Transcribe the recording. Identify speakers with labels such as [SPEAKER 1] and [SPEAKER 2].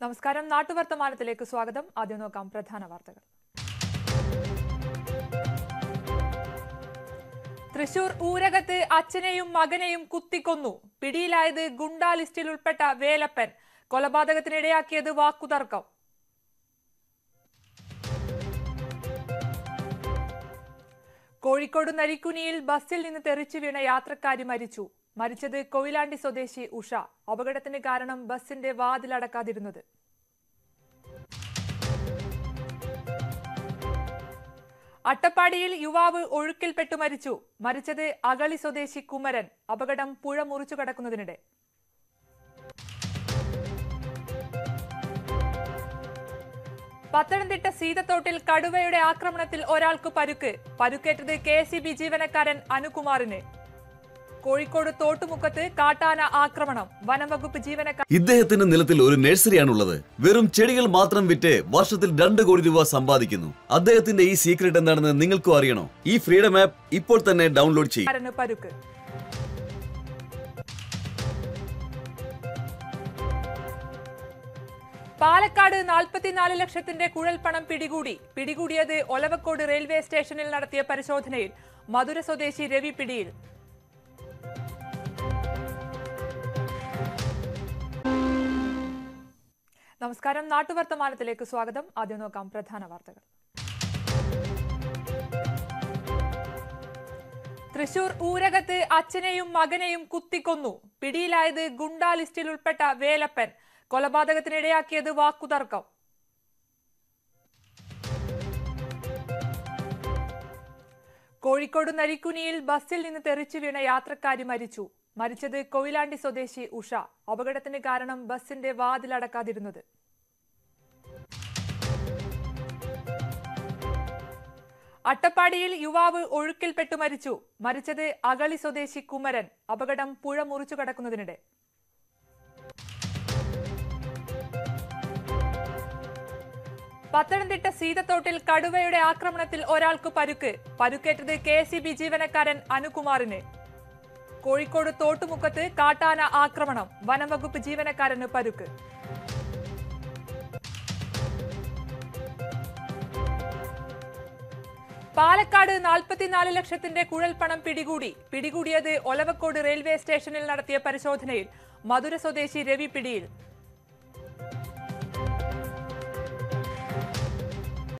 [SPEAKER 1] നമസ്കാരം. നാട്ടുവർത്തമാനത്തിലേക്ക് സ്വാഗതം. ആദ്യം നോക്കാം പ്രധാന വാർത്തകൾ. തൃശൂർ ഊരകത്ത് അച്ഛനെയും മകനെയും കുത്തിക്കൊന്നു. പിടിയിലായത് ഗുണ്ടാ ലിസ്റ്റിൽ ഉൾപ്പെട്ട വേലപ്പൻ. കൊലപാതകത്തിനിടയാക്കിയത് വാക്കുതർക്കം. കോഴിക്കോട് നരിക്കുനിയിൽ ബസ്സിൽ നിന്ന് തെറിച്ചു വീണ യാത്രക്കാരി മരിച്ചു. മരിച്ചത് കൊയിലാണ്ടി സ്വദേശി ഉഷ. അപകടത്തിന് കാരണം ബസിന്റെ വാതിലടക്കാതിരുന്നത്. അട്ടപ്പാടിയിൽ യുവാവ് ഒഴുക്കിൽപ്പെട്ടു മരിച്ചു. മരിച്ചത് അകളി സ്വദേശി കുമരൻ. അപകടം പുഴ മുറിച്ചു കടക്കുന്നതിനിടെ. പത്തനംതിട്ട സീതത്തോട്ടിൽ കടുവയുടെ ആക്രമണത്തിൽ ഒരാൾക്ക് പരുക്ക്. പരുക്കേറ്റത് കെ ജീവനക്കാരൻ അനുകുമാറിന്. കോഴിക്കോട് തോട്ടുമുക്കത്ത് കാട്ടാന ആക്രമണം. വനംവകുപ്പ് ജീവനക്കാർ
[SPEAKER 2] ഇദ്ദേഹത്തിന്റെ നിലത്തിൽ ഒരു നഴ്സറിയാണുള്ളത്. വെറും ചെടികൾ മാത്രം വിറ്റ് വർഷത്തിൽ രണ്ട് കോടി രൂപ സമ്പാദിക്കുന്നു. അദ്ദേഹത്തിന്റെ ഈ സീക്രട്ട് എന്താണെന്ന് നിങ്ങൾക്കും അറിയണോ? ഈ ഫ്രീഡം ആപ്പ് ഇപ്പോൾ തന്നെ ഡൗൺലോഡ് ചെയ്യും.
[SPEAKER 1] പരുക്ക്? പാലക്കാട് നാൽപ്പത്തിനാല് ലക്ഷത്തിന്റെ കുഴൽപ്പണം പിടികൂടി. പിടികൂടിയത് ഒലവക്കോട് റെയിൽവേ സ്റ്റേഷനിൽ നടത്തിയ പരിശോധനയിൽ മധുര സ്വദേശി രവി പിടിയിൽ. നമസ്കാരം. നാട്ടുവർത്തമാനത്തിലേക്ക് സ്വാഗതം. ആദ്യം നോക്കാം പ്രധാന വാർത്തകൾ. തൃശൂർ ഊരകത്ത് അച്ഛനെയും മകനെയും കുത്തിക്കൊന്നു. പിടിയിലായത് ഗുണ്ടാ ലിസ്റ്റിൽ ഉൾപ്പെട്ട വേലപ്പൻ. കൊലപാതകത്തിനിടയാക്കിയത് വാക്കുതർക്കം. കോഴിക്കോട് നരിക്കുനിയിൽ ബസ്സിൽ നിന്ന് തെറിച്ചു വീണ യാത്രക്കാരി മരിച്ചു. മരിച്ചത് കൊയിലാണ്ടി സ്വദേശി ഉഷ. അപകടത്തിന് കാരണം ബസിന്റെ വാതിലടക്കാതിരുന്നത്. അട്ടപ്പാടിയിൽ യുവാവ് ഒഴുക്കിൽപ്പെട്ടു മരിച്ചു. മരിച്ചത് അകളി സ്വദേശി കുമരൻ. അപകടം പുഴ മുറിച്ചു കടക്കുന്നതിനിടെ. പത്തനംതിട്ട സീതത്തോട്ടിൽ കടുവയുടെ ആക്രമണത്തിൽ ഒരാൾക്ക് പരുക്ക്. പരുക്കേറ്റത് കെ സി ബി ജീവനക്കാരൻ അനുകുമാറിന്. കോഴിക്കോട് തോട്ടുമുക്കത്ത് കാട്ടാന ആക്രമണം. വനംവകുപ്പ് ജീവനക്കാരന് പരുക്ക്. പാലക്കാട് നാൽപ്പത്തിനാല് ലക്ഷത്തിന്റെ കുഴൽപ്പണം പിടികൂടി. പിടികൂടിയത് ഒലവക്കോട് റെയിൽവേ സ്റ്റേഷനിൽ നടത്തിയ പരിശോധനയിൽ മധുര സ്വദേശി രവി പിടിയിൽ.